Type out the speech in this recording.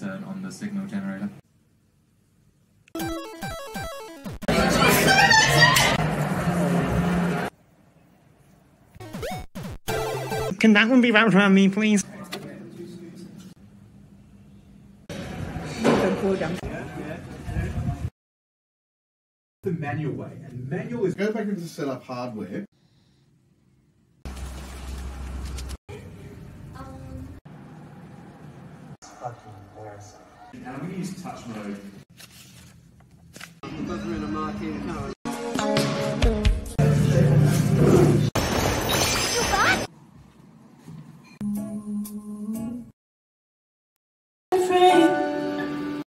insert on the signal generator. Can that one be wrapped around me, please? The manual way, and manual is Go back into Fucking embarrassing. Now I'm going to use touch mode. Because we're in a marquee tower.